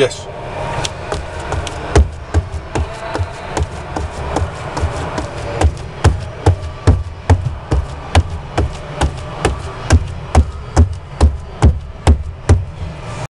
Yes.